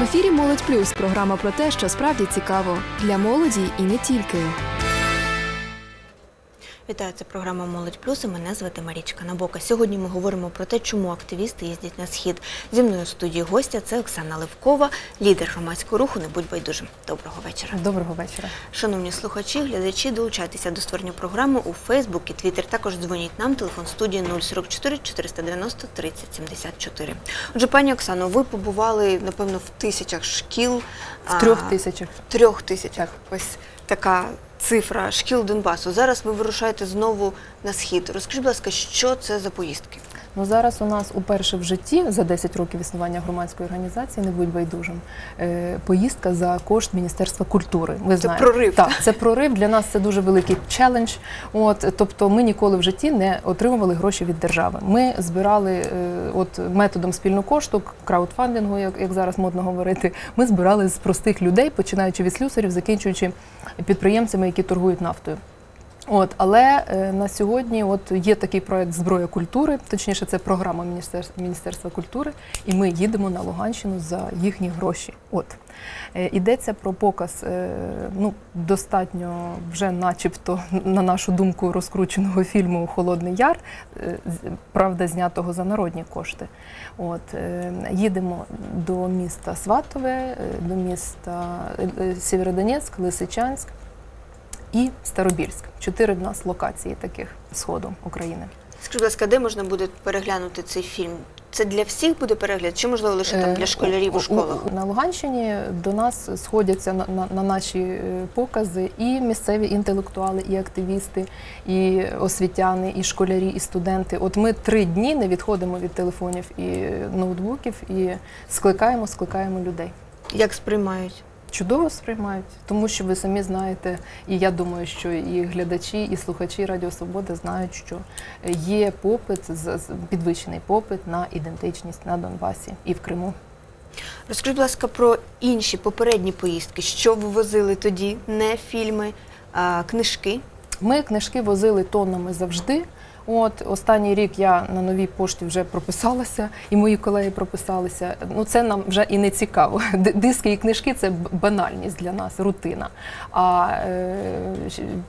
В ефірі Молодь Плюс програма про те, що справді цікаво для молоді і не тільки. Вітаю, це програма Молодь Плюс і мене звати Марічка Набока. Сьогодні ми говоримо про те, чому активісти їздять на схід. Зі мною в студії гостя це Оксана Левкова, лідер громадського руху Не будь байдужим. Доброго вечора. Доброго вечора. Шановні слухачі, глядачі, долучайтеся до створення програми у Фейсбук і Твіттер. Також дзвоніть нам. Телефон студії 044 490 30 74. Отже, пані Оксано, ви побували напевно в тисячах шкіл. В трьох тисячах. В трьох тисячах. Так. Ось така цифра шкіл Донбасу. Зараз ви вирушаєте знову на схід. Розкажіть, будь ласка, що це за поїздки? Ну зараз у нас уперше в житті за 10 років існування громадської організації не будь байдужим. е, Поїздка за кошт Міністерства культури. Ви Це знаєте. прорив. Так, це прорив. Для нас це дуже великий челендж. От тобто, ми ніколи в житті не отримували гроші від держави. Ми збирали е, от методом спільного кошту, краудфандингу, як, як зараз модно говорити. Ми збирали з простих людей, починаючи від слюсарів, закінчуючи підприємцями, які торгують нафтою. От, але е, на сьогодні от є такий проект Зброя культури, точніше, це програма Міністерства, Міністерства культури, і ми їдемо на Луганщину за їхні гроші. От е, йдеться про показ, е, ну достатньо вже, начебто, на нашу думку, розкрученого фільму Холодний Яр, е, правда, знятого за народні кошти. От е, їдемо до міста Сватове, е, до міста е, е, Сєвєродонецьк, Лисичанськ і Старобільськ. Чотири в нас локації таких сходу України. Скажіть, будь ласка, де можна буде переглянути цей фільм? Це для всіх буде перегляд, чи можливо лише там Е, для школярів у школах? На Луганщині до нас сходяться на, на, на наші е, покази і місцеві інтелектуали, і активісти, і освітяни, і школярі, і студенти. От ми три дні не відходимо від телефонів і ноутбуків і скликаємо, скликаємо людей. Як сприймають? Чудово сприймають, тому що ви самі знаєте, і я думаю, що і глядачі, і слухачі Радіо Свобода знають, що є попит підвищений попит на ідентичність на Донбасі і в Криму. Розкажіть, будь ласка, про інші попередні поїздки. Що ви возили тоді? Не фільми, а книжки. Ми книжки возили тоннами завжди. От останній рік я на новій пошті вже прописалася, і мої колеги прописалися. Ну це нам вже і не цікаво. Диски і книжки це банальність для нас, рутина. А е,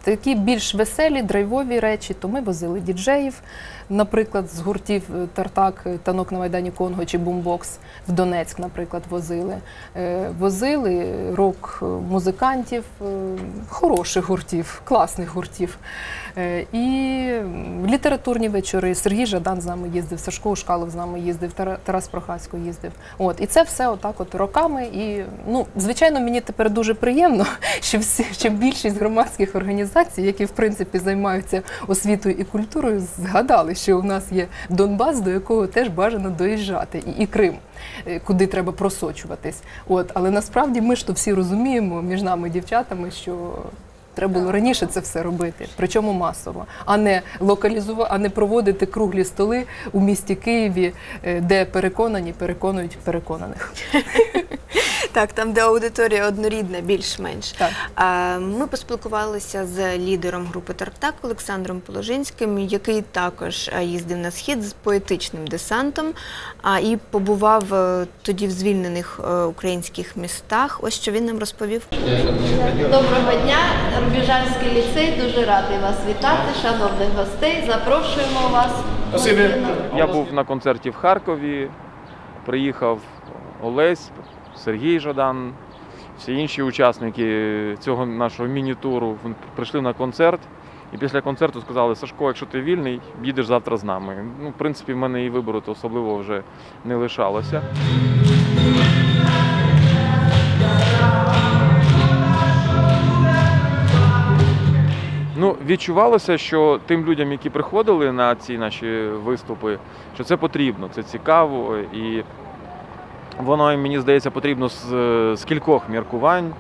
такі більш веселі, драйвові речі, то ми возили діджеїв, наприклад, з гуртів е, Тартак, е, танок на майдані Конго чи Бумбокс в Донецьк, наприклад, возили. Е, Возили рок-музикантів, е, хороших гуртів, класних гуртів. Е, І м, літературні вечори. Сергій Жадан з нами їздив, Сашко Ушкалов з нами їздив, Тара- Тарас Прохасько їздив. От і це все отак, от роками. І ну, звичайно, мені тепер дуже приємно, що всі що більшість громадських організацій, які в принципі займаються освітою і культурою, згадали, що у нас є Донбас, до якого теж бажано доїжджати, і, і Крим. е, Куди треба просочуватись, от але насправді ми ж то всі розуміємо між нами, дівчатами, що Треба було раніше це все робити, причому масово, а не локалізувати, а не проводити круглі столи у місті Києві, е, де переконані переконують переконаних. Так, там, де аудиторія однорідна, більш-менш. А, Ми поспілкувалися з лідером групи Тартак Олександром Положинським, який також їздив на схід з поетичним десантом а, і побував е, тоді в звільнених е, українських містах. Ось що він нам розповів. Доброго дня, Рубіжанський ліцей. Дуже радий вас вітати, шановних гостей. Запрошуємо вас. Я був на концерті в Харкові, приїхав Олесь, Сергій Жадан, всі інші учасники цього нашого міні-туру прийшли на концерт. І після концерту сказали, Сашко, якщо ти вільний, їдеш завтра з нами. Ну, в принципі, в мене і вибору то особливо вже не лишалося. Ну, відчувалося, що тим людям, які приходили на ці наші виступи, що це потрібно, це цікаво, і воно мені здається потрібно з, з кількох міркувань.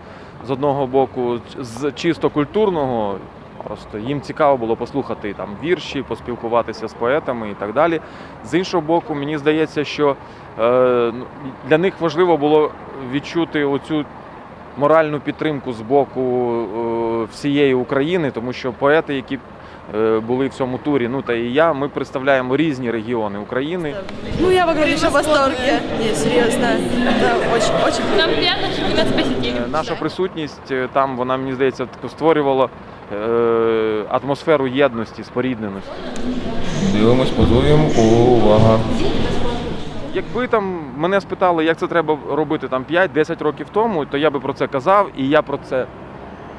З одного боку, з чисто культурного, просто їм цікаво було послухати там вірші, поспілкуватися з поетами і так далі. З іншого боку, мені здається, що е, ну, для них важливо було відчути оцю моральну підтримку з боку е, всієї України, тому що поети, які е, були в цьому турі. Ну та і я. Ми представляємо різні регіони України. Ну, я в огромнейшем восторге. Не, серьезно. Это очень, очень Нам приятно, что вы нас посетили. Е, Наша присутність е, там, вона мені здається, таку створювала е, атмосферу єдності, спорідненості. Дивимось, позуємо. Увага. Якби там мене спитали, як це треба робити там 5-10 років тому, то я би про це казав, і я про це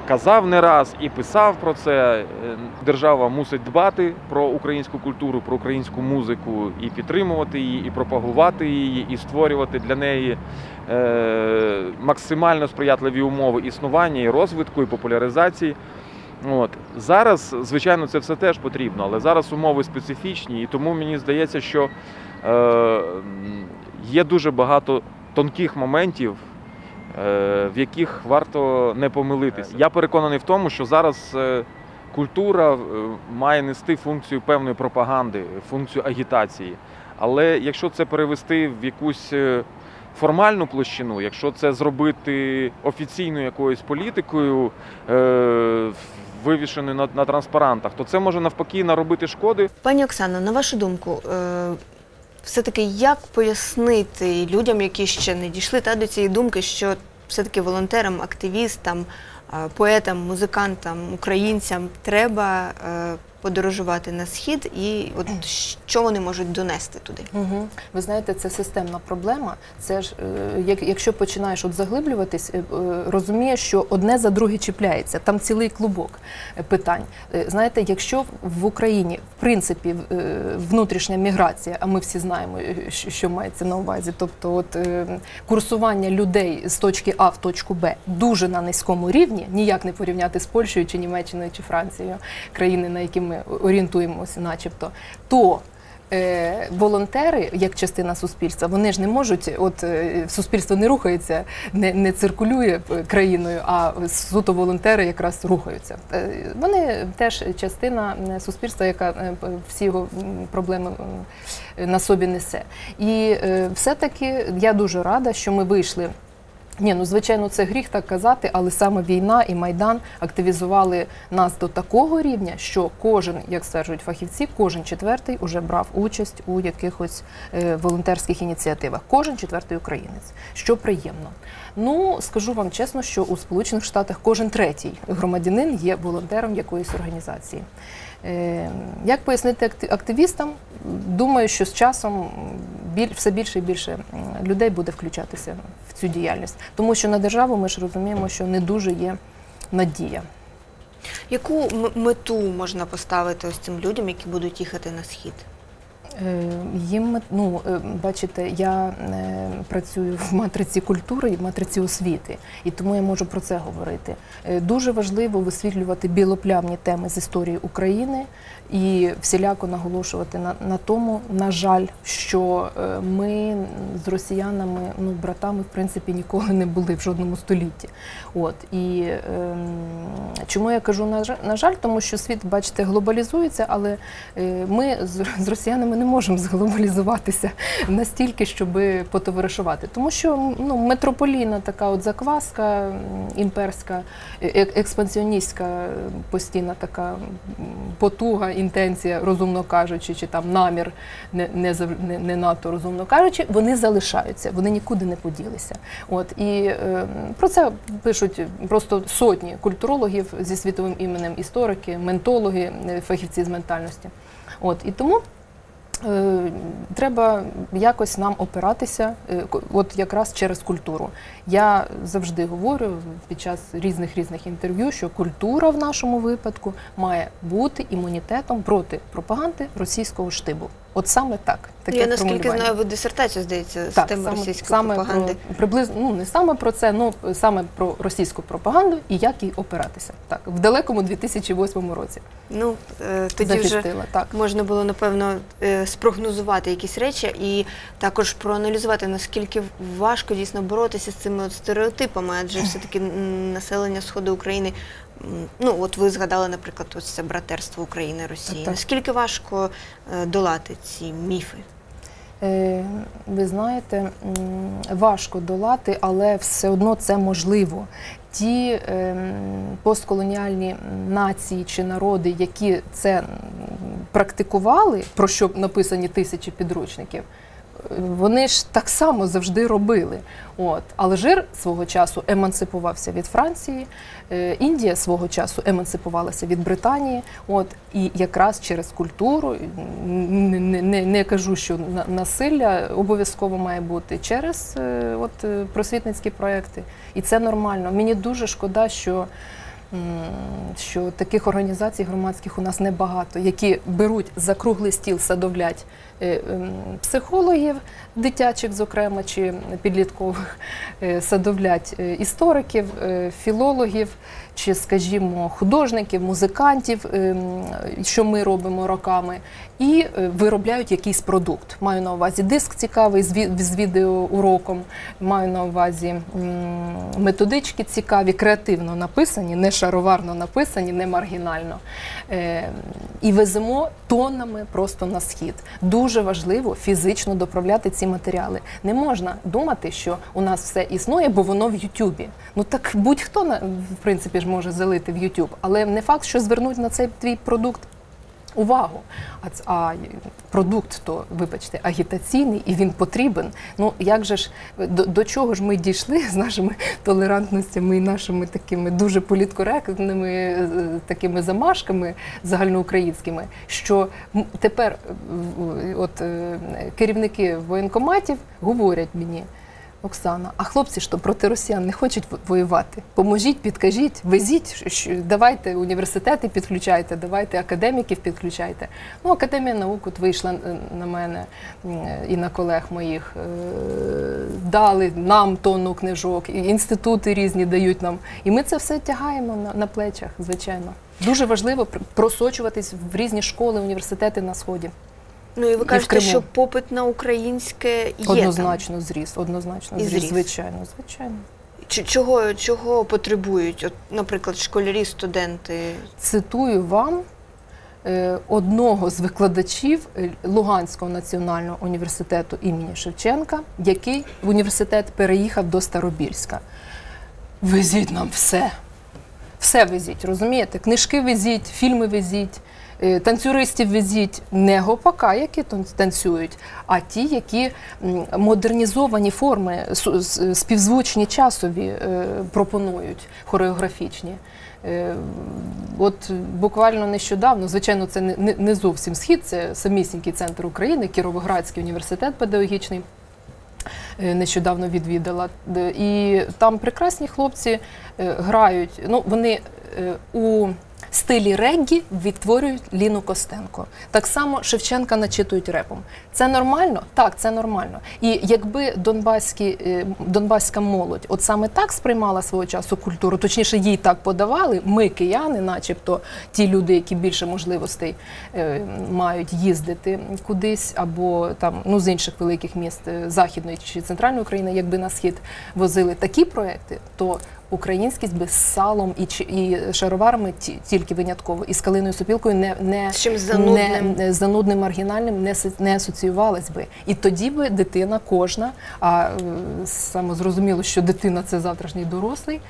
казав не раз і писав про це. Е, Держава мусить дбати про українську культуру, про українську музику і підтримувати її, і пропагувати її, і створювати для неї е, максимально сприятливі умови існування і розвитку, і популяризації. От зараз, звичайно, це все теж потрібно, але зараз умови специфічні, і тому мені здається, що е, є дуже багато тонких моментів, в яких варто не помилитись. Я переконаний в тому, що зараз е, культура е, має нести функцію певної пропаганди, функцію агітації. Але якщо це перевести в якусь е, формальну площину, якщо це зробити офіційною якоюсь політикою, е, вивішеною на, на транспарантах, то це може навпаки наробити шкоди. Пані Оксано, на вашу думку, е, все-таки як пояснити людям, які ще не дійшли та, до цієї думки, що все-таки волонтерам, активістам, поетам, музикантам, українцям треба е, подорожувати на схід і от що вони можуть донести туди? Угу. Ви знаєте, це системна проблема. Це ж е, як, якщо починаєш от заглиблюватись, е, е, розумієш, що одне за друге чіпляється. Там цілий клубок питань. Знаєте, якщо в Україні в принципі внутрішня міграція, а ми всі знаємо, що- мається на увазі, тобто от курсування людей з точки А в точку Б дуже на низькому рівні, ніяк не порівняти з Польщею чи Німеччиною чи Францією, країни, на які ми орієнтуємося, начебто, то е, волонтери, як частина суспільства, вони ж не можуть, от е, суспільство не рухається, не, не циркулює е, країною, а суто волонтери якраз рухаються. Вони теж частина суспільства, яка всі його проблеми на собі несе. І все-таки я дуже рада, що ми вийшли. Ні, ну звичайно, це гріх так казати, але саме війна і майдан активізували нас до такого рівня, що кожен, як стверджують фахівці, кожен четвертий уже брав участь у якихось е, волонтерських ініціативах. Кожен четвертий українець, що приємно. Ну скажу вам чесно, що у Сполучених Штатах кожен третій громадянин є волонтером якоїсь організації. Е, Як пояснити активістам? Думаю, що з часом все більше і більше людей буде включатися в цю діяльність, тому що на державу ми ж розуміємо, що не дуже є надія. Яку мету можна поставити ось цим людям, які будуть їхати на схід? Е, Їм ну е, бачите, я е, працюю в матриці культури і в матриці освіти, і тому я можу про це говорити. Е, Дуже важливо висвітлювати білоплямні теми з історії України і всіляко наголошувати на, на тому, на жаль, що е, ми з росіянами, ну братами, в принципі, ніколи не були в жодному столітті. От і ем, чому я кажу на жаль, на жаль, тому що світ, бачите, глобалізується, але е, ми з, з росіянами не можемо зглобалізуватися настільки, щоб потоваришувати. Тому що ну, метрополійна така от закваска імперська, е- е- експансіоністська постійна така потуга, інтенція, розумно кажучи, чи там намір не, не, не, не надто розумно кажучи, вони залишаються, вони нікуди не поділися. От і е, про це пишуть просто сотні культурологів зі світовим іменем, історики, ментологи, е, фахівці з ментальності. От і тому. Е, Треба якось нам опиратися, е, от якраз через культуру. Я завжди говорю під час різних різних інтерв'ю, що культура в нашому випадку має бути імунітетом проти пропаганди російського штибу. От саме так. Таке Я наскільки знаю, ви дисертацію, здається, з Так, теми саме, російської саме пропаганди. Про, приблизно, ну не саме про це, ну саме про російську пропаганду і як їй опиратися. Так, в далекому 2008 році Ну, е, тоді вже. Так. можна було напевно е, спрогнозувати якісь речі і також проаналізувати наскільки важко дійсно боротися з цими от стереотипами, адже все-таки населення сходу України. Ну, от ви згадали, наприклад, ось це братерство України Росії. Так, так. Наскільки важко е, долати ці міфи? Е, ви знаєте, важко долати, але все одно це можливо. ті ем, постколоніальні нації чи народи, які це практикували, про що написані тисячі підручників, е, вони ж так само завжди робили. От. Алжир свого часу емансипувався від Франції, е, Індія свого часу емансипувалася від Британії. От. І якраз через культуру, не, не, не, кажу, що насилля обов'язково має бути через е, от, е, просвітницькі проекти. І це нормально. Мені дуже шкода, що. Що таких організацій громадських у нас небагато, які беруть за круглий стіл, садовлять психологів, дитячих, зокрема, чи підліткових, е, садовлять е, істориків, е, філологів, чи, скажімо, художників, музикантів, ем, що ми робимо роками, і виробляють якийсь продукт. Маю на увазі диск цікавий з відеоуроком, маю на увазі методички цікаві, креативно написані, не шароварно написані, не маргінально. І веземо тоннами просто на схід. Дуже важливо фізично доправляти ці матеріали. Не можна думати, що у нас все існує, бо воно в Ютубі. Ну так будь-хто в принципі ж може залити в Ютуб, але не факт, що звернуть на цей твій продукт увагу. А, а продукт то, вибачте, агітаційний і він потрібен. Ну як же ж до, до чого ж ми дійшли з нашими толерантностями і нашими такими дуже політкоректними е, такими замашками загальноукраїнськими, що тепер е, от е, керівники воєнкоматів говорять мені. Оксана, а хлопці що проти росіян не хочуть воювати? Поможіть, підкажіть, везіть, давайте університети підключайте, давайте академіків підключайте. Ну, академія наук от вийшла е, на мене і на колег моїх. е, Дали нам тонну книжок, і інститути різні дають нам. І ми це все тягаємо на, на плечах, звичайно. Дуже важливо пр- просочуватись в різні школи, університети на сході. Ну і ви кажете, Криму. що попит на українське є Однозначно зріс, однозначно І зріс, зріс. звичайно, звичайно. Чого, чого потребують, от, наприклад, школярі, студенти? Цитую вам е, одного з викладачів е, Луганського національного університету імені Шевченка, який в університет переїхав до Старобільська. Везіть нам все. Все везіть, розумієте? Книжки везіть, фільми везіть, танцюристів везіть, не гопака, які танцюють, а ті, які модернізовані форми, співзвучні часові е, пропонують, хореографічні. Е, От буквально нещодавно, звичайно, це не, зовсім схід, це самісінький центр України, Кіровоградський університет педагогічний. е, Нещодавно відвідала. І там прекрасні хлопці е, грають. Ну, вони е, у стилі реггі відтворюють Ліну Костенко. Так само Шевченка начитують репом. Це нормально? Так, це нормально. І якби донбаські, е, донбаська молодь от саме так сприймала свого часу культуру, точніше, їй так подавали, ми, кияни, начебто ті люди, які більше можливостей е, мають їздити кудись, або там ну з інших великих міст е, західної чи центральної України, якби на схід возили такі проекти, то українськість би з салом і, і шароварами ті- тільки винятково, і з калиною сопілкою не, не, занудним. не, занудним, маргінальним не, не асоціювалась би. І тоді би дитина кожна, а е, саме зрозуміло, що дитина це завтрашній дорослий.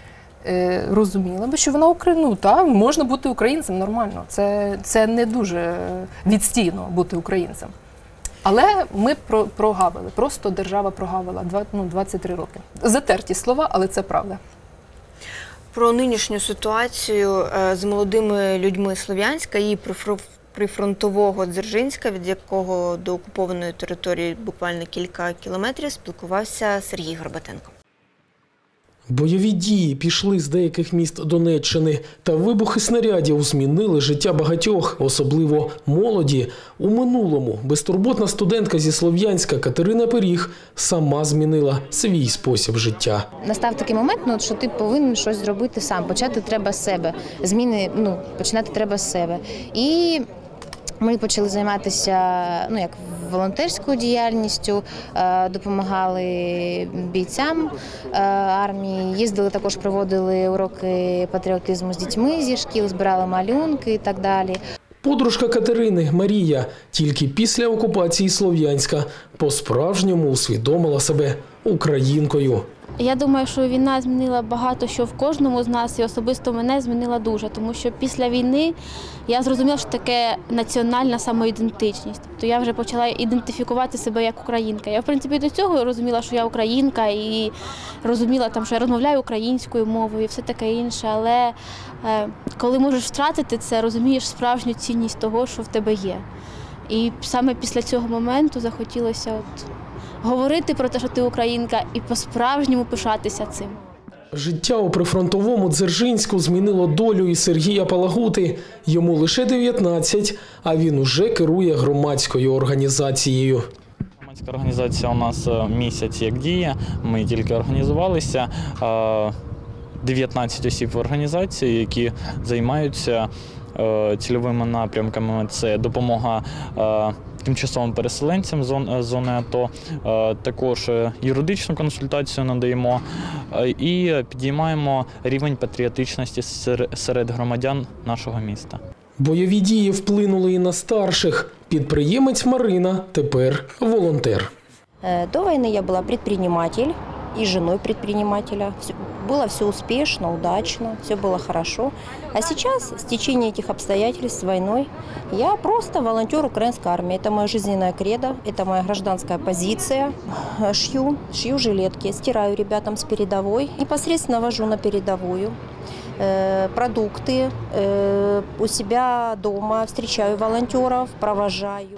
е, Розуміла би, що вона Укра- ну, та, можна бути українцем нормально. Це, це не дуже відстійно бути українцем. Але ми про, прогавили, просто держава прогавила ну, 23 роки. Затерті слова, але це правда. Про нинішню ситуацію е, з молодими людьми Слов'янська і прифро- прифронтового Дзержинська, від якого до окупованої території буквально кілька кілометрів, спілкувався Сергій Горбатенко. Бойові дії пішли з деяких міст Донеччини, та вибухи снарядів змінили життя багатьох, особливо молоді. У минулому безтурботна студентка зі Слов'янська Катерина Пиріг сама змінила свій спосіб життя. Настав такий момент, ну що ти повинен щось зробити сам. Почати треба з себе. Зміни ну починати треба з себе. І ми почали займатися ну як волонтерською діяльністю, е, допомагали бійцям е, армії. Їздили також, проводили уроки патріотизму з дітьми зі шкіл, збирали малюнки і так далі. Подружка Катерини Марія тільки після окупації Слов'янська по-справжньому усвідомила себе українкою. Я думаю, що війна змінила багато що в кожному з нас, і особисто мене змінила дуже, тому що після війни я зрозуміла, що таке національна самоідентичність. Тобто я вже почала ідентифікувати себе як українка. Я в принципі до цього розуміла, що я українка, і розуміла там, що я розмовляю українською мовою і все таке інше. Але е, коли можеш втратити це, розумієш справжню цінність того, що в тебе є. І саме після цього моменту захотілося от говорити про те, що ти українка, і по-справжньому пишатися цим. Життя у прифронтовому Дзержинську змінило долю і Сергія Палагути. Йому лише 19, а він уже керує громадською організацією. Громадська організація у нас е, місяць як діє. Ми тільки організувалися. Е, 19 осіб в організації, які займаються е, цільовими напрямками. Це допомога е, тимчасовим переселенцям зон, е, зони АТО, е, також е, юридичну консультацію надаємо е, і підіймаємо рівень патріотичності сер- серед громадян нашого міста. Бойові дії вплинули і на старших. Підприємець Марина тепер волонтер. Э, До войны я была предприниматель И женой предпринимателя. Всё- Было все успешно, удачно, все было хорошо. А сейчас, с течение этих обстоятельств с войной, я просто волонтер украинской армии. Это моя жизненная кредо, это моя гражданская позиция. Шью, шью жилетки, стираю ребятам с передовой, непосредственно вожу на передовую э, продукты э, у себя дома, встречаю волонтеров, провожаю.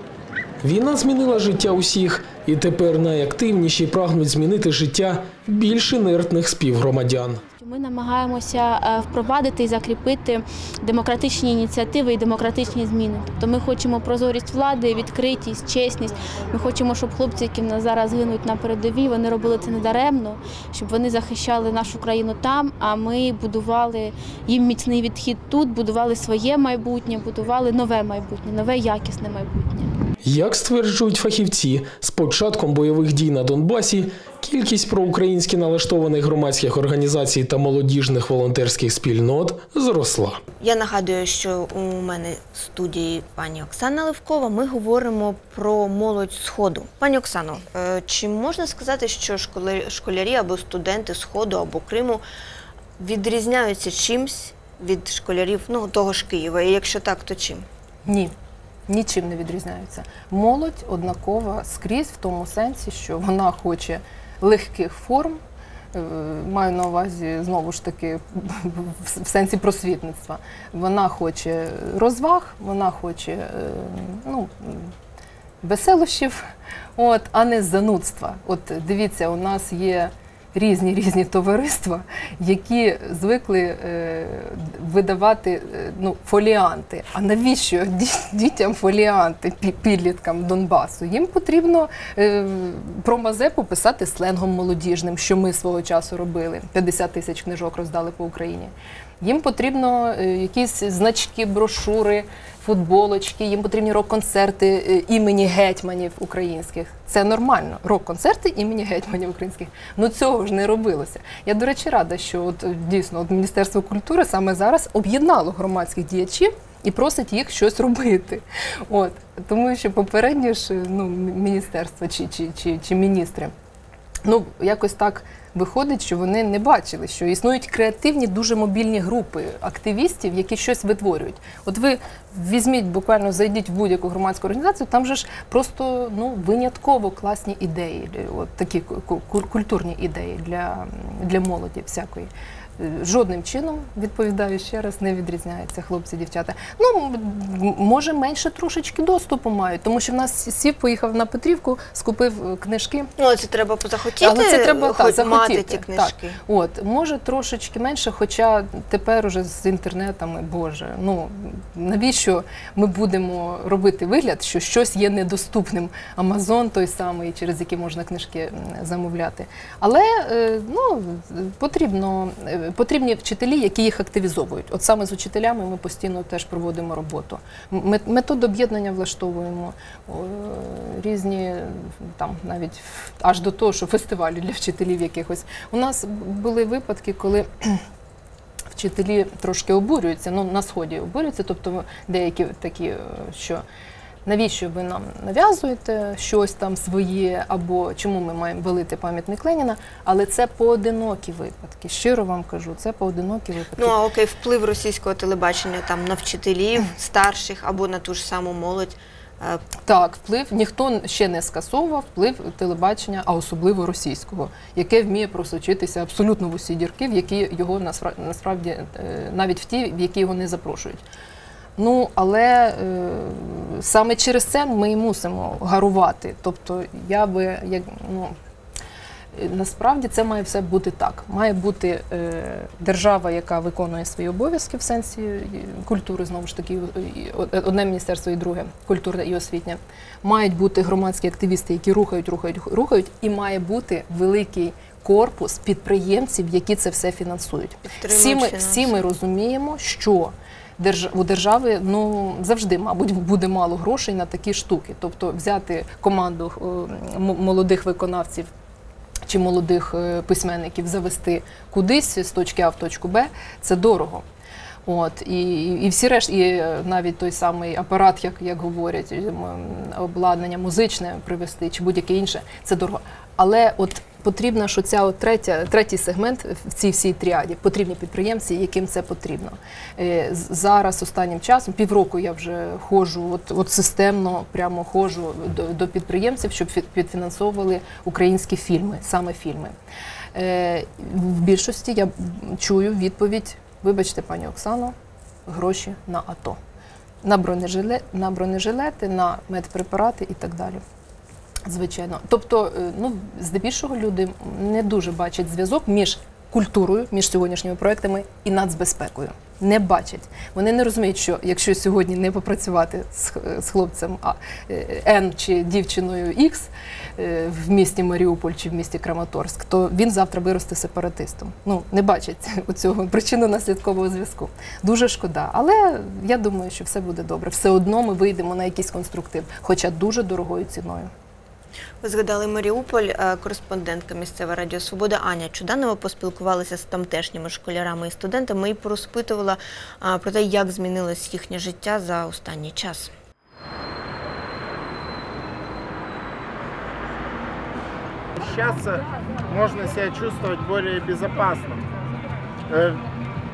Війна змінила життя усіх, і тепер найактивніші прагнуть змінити життя більш інертних співгромадян. Ми намагаємося е, впровадити і закріпити демократичні ініціативи і демократичні зміни. Тобто ми хочемо прозорість влади, відкритість, чесність. Ми хочемо, щоб хлопці, які в нас зараз гинуть на передовій, вони робили це недаремно, щоб вони захищали нашу країну там. А ми будували їм міцний відхід тут, будували своє майбутнє, будували нове майбутнє, нове якісне майбутнє. Як стверджують фахівці, з початком бойових дій на Донбасі кількість проукраїнськи налаштованих громадських організацій та молодіжних волонтерських спільнот зросла. Я нагадую, що у мене в студії пані Оксана Левкова. Ми говоримо про молодь Сходу. Пані Оксано, е, чи можна сказати, що школярі, школярі або студенти Сходу або Криму відрізняються чимсь від школярів ну, того ж Києва? І якщо так, то чим? Ні, нічим не відрізняються. Молодь однакова скрізь в тому сенсі, що вона хоче легких форм. е, Маю на увазі знову ж таки в- сенсі просвітництва. Вона хоче розваг, вона хоче е, ну, веселощів, от, а не занудства. От дивіться, у нас є різні різні товариства, які звикли е, видавати е, ну, фоліанти. А навіщо ді- дітям фоліанти, підліткам Донбасу? Їм потрібно е, про Мазепу писати сленгом молодіжним, що ми свого часу робили. 50 тисяч книжок роздали по Україні. Їм потрібно е, якісь значки, брошури, футболочки, їм потрібні рок-концерти е, імені гетьманів українських. Це нормально. Рок-концерти імені гетьманів українських. Ну цього ж не робилося. Я, до речі, рада, що от е, дійсно от Міністерство культури саме зараз об'єднало громадських діячів. І просить їх щось робити. От тому що попередні ж ну, міністерства чи, чи, чи, чи міністри ну якось так виходить, що вони не бачили, що існують креативні, дуже мобільні групи активістів, які щось витворюють. От ви візьміть, буквально зайдіть в будь-яку громадську організацію, там же ж просто ну винятково класні ідеї, от такі ку- ку- культурні ідеї для, для молоді всякої. Жодним чином відповідаю ще раз, не відрізняються хлопці, дівчата. Ну може менше трошечки доступу мають, тому що в нас сів, поїхав на Петрівку, скупив е, книжки. Ну, це треба позахотіти, Але це треба хоч захотіти. мати ті книжки. Так. От може трошечки менше, хоча тепер уже з інтернетами, боже, ну навіщо ми будемо робити вигляд, що щось є недоступним? Амазон той самий, через який можна книжки замовляти. Але е, ну потрібно е, потрібні вчителі, які їх активізовують. От саме з учителями ми постійно теж проводимо роботу. Метод об'єднання влаштовуємо різні там навіть аж до того, що фестивалі для вчителів якихось. У нас були випадки, коли. Вчителі трошки обурюються, ну на сході обурюються, тобто деякі такі, е, що Навіщо ви нам нав'язуєте щось там своє, або чому ми маємо велити пам'ятник Леніна? Але це поодинокі випадки. Щиро вам кажу, це поодинокі випадки. Ну а окей, вплив російського телебачення там на вчителів старших або на ту ж саму молодь. Е, Так, вплив ніхто ще не скасовував вплив телебачення, а особливо російського, яке вміє просочитися абсолютно в усі дірки, в які його насправді е, навіть в ті, в які його не запрошують. Ну, але е, саме через це ми і мусимо гарувати. Тобто, я би як ну. е, Насправді це має все бути так. Має бути е, держава, яка виконує свої обов'язки в сенсі е, культури, знову ж таки, і одне міністерство і друге, культурне і освітнє. Мають бути громадські активісти, які рухають, рухають, рухають, і має бути великий корпус підприємців, які це все фінансують. Всі ми, всі ми розуміємо, що у держави ну завжди, мабуть, буде мало грошей на такі штуки. Тобто взяти команду е, молодих виконавців чи молодих е, письменників завести кудись з точки А в точку Б, це дорого. От і, і всі решт, і е, навіть той самий апарат, як, як говорять, обладнання музичне привезти чи будь-яке інше, це дорого. Але от потрібна що ця третя, третій сегмент в цій всій тріаді. Потрібні підприємці, яким це потрібно. Е, Зараз останнім часом, півроку я вже ходжу, от, от системно прямо ходжу до, до підприємців, щоб підфінансовували українські фільми, саме фільми. Е, В більшості я чую відповідь: вибачте, пані Оксано, гроші на АТО, на бронежилети, на медпрепарати і так далі. Звичайно. Тобто, е, ну, здебільшого люди не дуже бачать зв'язок між культурою, між сьогоднішніми проектами і нацбезпекою. Не бачать. Вони не розуміють, що якщо сьогодні не попрацювати з, хлопцем А, е, Н чи дівчиною Х е, в місті Маріуполь чи в місті Краматорськ, то він завтра виросте сепаратистом. Ну, не бачать цього причинно-наслідкового зв'язку. Дуже шкода. Але я думаю, що все буде добре. Все одно ми вийдемо на якийсь конструктив, хоча дуже дорогою ціною. Ви згадали Маріуполь, е, кореспондентка місцева Радіо Свобода Аня Чуданова поспілкувалася з тамтешніми школярами і студентами і порозпитувала а, про те, як змінилось їхнє життя за останній час. Сейчас э, можно себя чувствовать более безопасно. Э,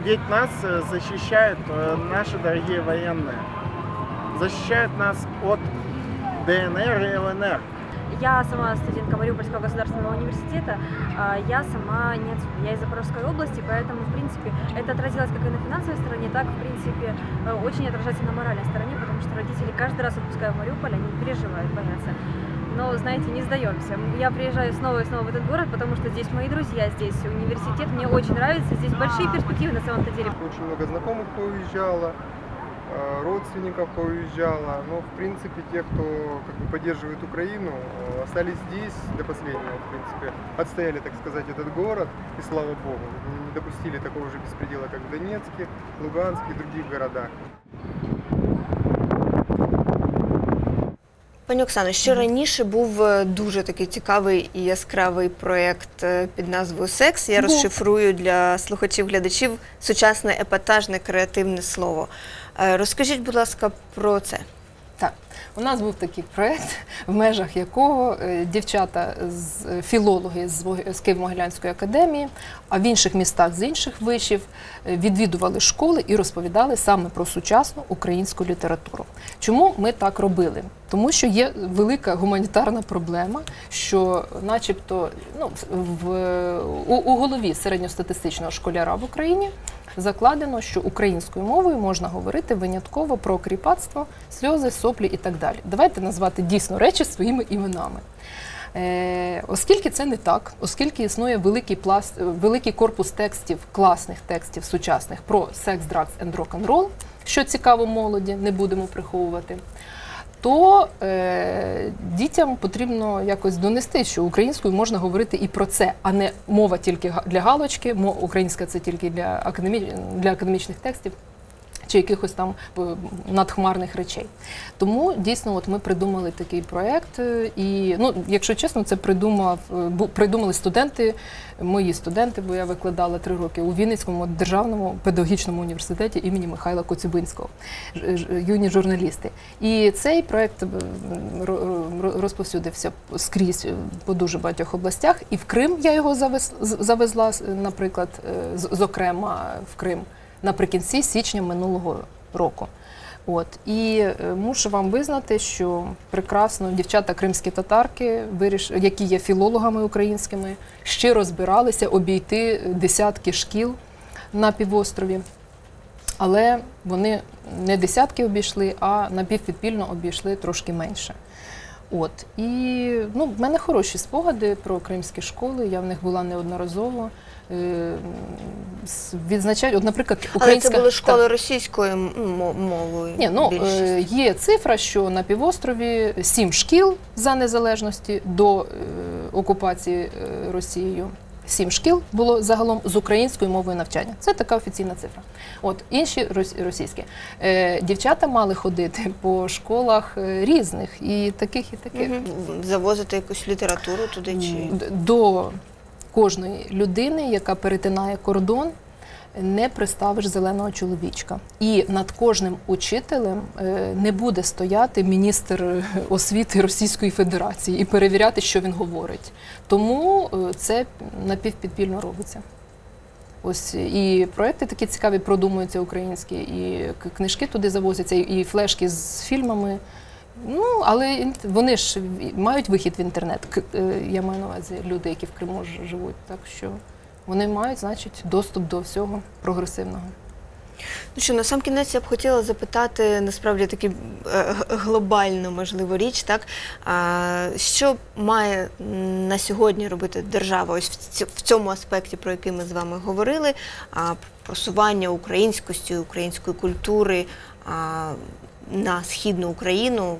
Ведь нас э, защищают э, наши дорогие военные. Защищают нас от ДНР и ЛНР. Я сама студентка Мариупольского государственного университета. а Я сама не отсюда, я из Запорожской области, поэтому, в принципе, это отразилось как и на финансовой стороне, так, в принципе, э, очень отражается на моральной стороне, потому что родители каждый раз, отпуская в Мариуполь, они переживают, боятся. Но, знаете, не сдаемся. Я приезжаю снова и снова в этот город, потому что здесь мои друзья, здесь университет, мне очень нравится, здесь большие перспективы на самом-то деле. Очень много знакомых поуезжало, родственников поуезжало. Но, в принципе, те, кто как бы, поддерживает Украину, э, остались здесь до последнего, в принципе. Отстояли, так сказать, этот город, и слава богу, не допустили такого же беспредела, как в Донецке, Луганске и других городах. Пані Оксано, ще раніше був е, дуже такий цікавий і яскравий проєкт е, під назвою Секс. Я Був. розшифрую для слухачів-глядачів сучасне епатажне креативне слово. Е, Розкажіть, будь ласка, про це. Так, у нас був такий проект, в межах якого е, дівчата з е, філологи з Києво-Могилянської академії, а в інших містах з інших вишів відвідували школи і розповідали саме про сучасну українську літературу. Чому ми так робили? Тому що є велика гуманітарна проблема, що, начебто, ну, в, у, у голові середньостатистичного школяра в Україні закладено, що українською мовою можна говорити винятково про кріпацтво, сльози, соплі і так далі. Давайте назвати дійсно речі своїми іменами. Е, оскільки це не так, оскільки існує великий пласт, великий корпус текстів, класних текстів сучасних про секс, драгс and рок-н-рол, що цікаво молоді, не будемо приховувати. То е, дітям потрібно якось донести, що українською можна говорити і про це, а не мова тільки для галочки, мо- українська це тільки для, академі, для академічних текстів чи якихось там е, надхмарних речей. Тому дійсно, от ми придумали такий проект. е, І ну, якщо чесно, це придумав е, придумали студенти, мої студенти, бо я викладала три роки у Вінницькому державному педагогічному університеті імені Михайла Коцюбинського, юні журналісти. І цей проект ро- ро- розповсюдився скрізь по дуже багатьох областях. І в Крим я його завез, завезла, наприклад, зокрема в Крим наприкінці січня минулого року. От і е, мушу вам визнати, що прекрасно дівчата кримські татарки, які є філологами українськими, щиро збиралися обійти десятки шкіл на півострові. Але вони не десятки обійшли, а напівпідпільно обійшли трошки менше. От і ну, в мене хороші спогади про кримські школи. Я в них була неодноразово. Е, Відзначають, от, наприклад, Але це були так. школи російською мовою. Ні, ну більшість. е, є цифра, що на півострові сім шкіл за незалежності до е, окупації Росією. Сім шкіл було загалом з українською мовою навчання. Це така офіційна цифра. От інші рос- російські дівчата мали ходити по школах різних і таких, і таких. Мгм. Завозити якусь літературу туди чи до кожної людини, яка перетинає кордон, не приставиш зеленого чоловічка. І над кожним учителем е, не буде стояти міністр е, освіти Російської Федерації і перевіряти, що він говорить. Тому е, це напівпідпільно робиться. Ось і проекти такі цікаві продумуються українські, і книжки туди завозяться, і- і флешки з фільмами. Ну, але вони ж мають вихід в інтернет. Е, Я маю на увазі люди, які в Криму живуть. Так що вони мають, значить, доступ до всього прогресивного. Ну що, на сам кінець я б хотіла запитати насправді таку е, глобальну можливо річ, так а, що має на сьогодні робити держава ось в цьому аспекті, про який ми з вами говорили, а просування українськості, української культури а, на східну Україну,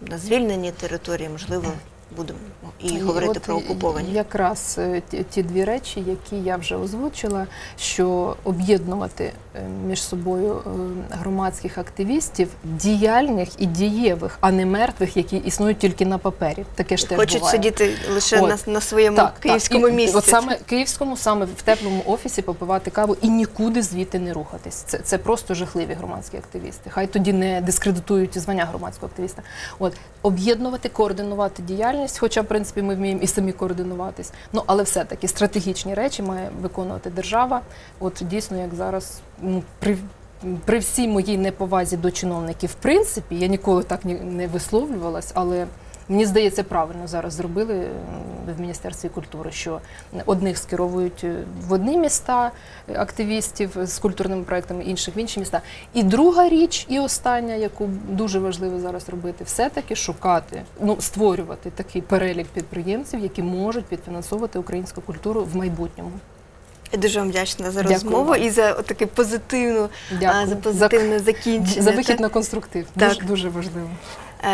на звільнені території, можливо, будемо і говорити от про окуповані. Якраз е, ті, ті дві речі, які я вже озвучила, що об'єднувати між собою е, громадських активістів діяльних і дієвих, а не мертвих, які існують тільки на папері. Таке ж теж Хочуть буває. сидіти лише От. на, на своєму Так, київському так. І місці. От саме київському, саме в теплому офісі попивати каву і нікуди звідти не рухатись. Це, це просто жахливі громадські активісти. Хай тоді не дискредитують звання громадського активіста. От об'єднувати, координувати діяльність, хоча в принципі ми вміємо і самі координуватись. Ну але все-таки стратегічні речі має виконувати держава. От дійсно, як зараз при. При всій моїй неповазі до чиновників, в принципі, я ніколи так не висловлювалась, але Мені здається, правильно зараз зробили в Міністерстві культури, що одних скеровують е, в одні міста е, активістів з культурними проектами, інших в інші міста. І друга річ, і остання, яку дуже важливо зараз робити, все-таки шукати, ну створювати такий перелік підприємців, які можуть підфінансовувати українську культуру в майбутньому. Я дуже вам вдячна за Дякую розмову вам. і за таке позитивну, Дякую. а, за позитивне закінчення. За вихід на конструктив. Так. Дуже, дуже важливо.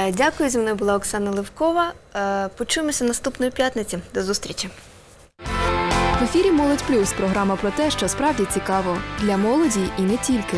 Е, Дякую. Зі мною була Оксана Левкова. Е, Почуємося наступної п'ятниці. До зустрічі. В ефірі Молодь Плюс програма про те, що справді цікаво для молоді і не тільки.